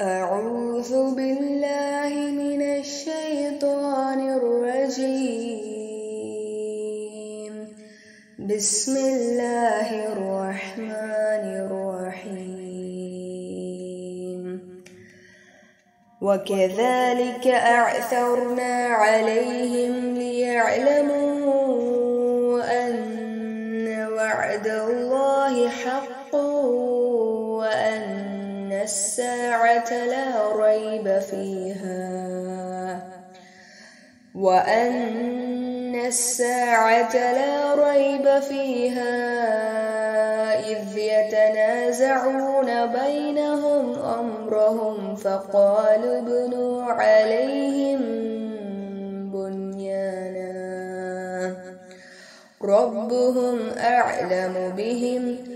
أعوذ بالله من الشيطان الرجيم. بسم الله الرحمن الرحيم. وكذلك أعثرنا عليهم ليعلموا الساعة لا ريب فيها. وأن الساعة لا ريب فيها إذ يتنازعون بينهم أمرهم فقالوا ابنوا عليهم بنيانا. ربهم أعلم بهم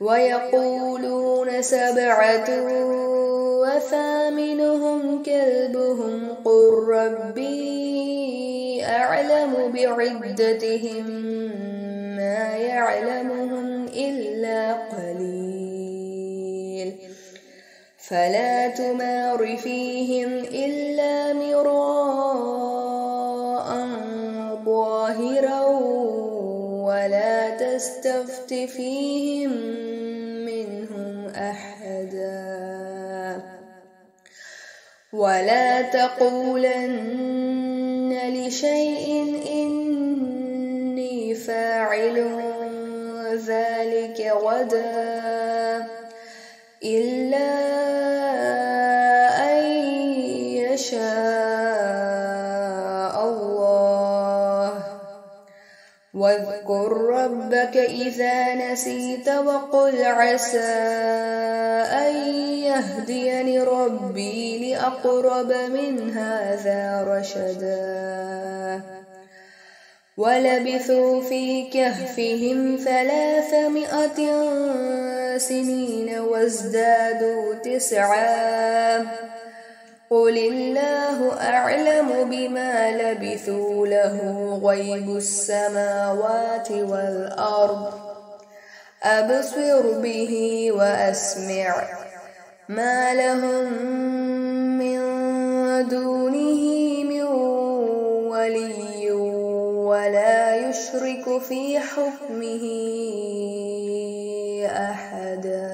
ويقولون سبعة وثامنهم كلبهم قل ربي أعلم بعدتهم ما يعلمهم إلا قليل. فلا تمار فيهم إلا مراء فيهم منهم أحدا. ولا تقولن لشيء إني فاعل ذلك غدا. واذكر ربك إذا نسيت وقل عسى أن يهديني ربي لأقرب من هذا رشدا. ولبثوا في كهفهم ثلاثمائة سنين وازدادوا تسعا. قل الله أعلم بما لبثوا له غيب السماوات والأرض أبصر به وأسمع ما لهم من دونه من ولي ولا يشرك في حكمه أحدا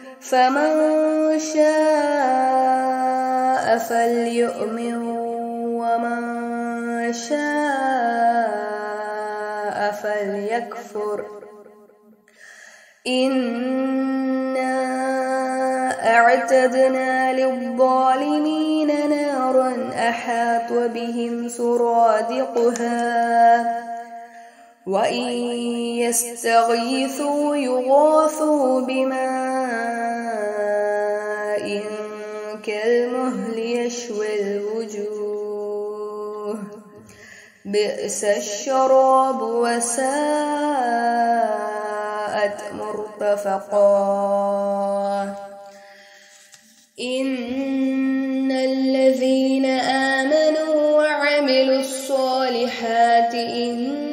فمن شاء فليؤمن ومن شاء فليكفر. إنا أعتدنا للظالمين نارا أحاط بهم سرادقها وإن يستغيثوا يغاثوا بماء كالمهل يشوي الوجوه. بئس الشراب وساءت مرتفقا. إن الذين آمنوا وعملوا الصالحات إنا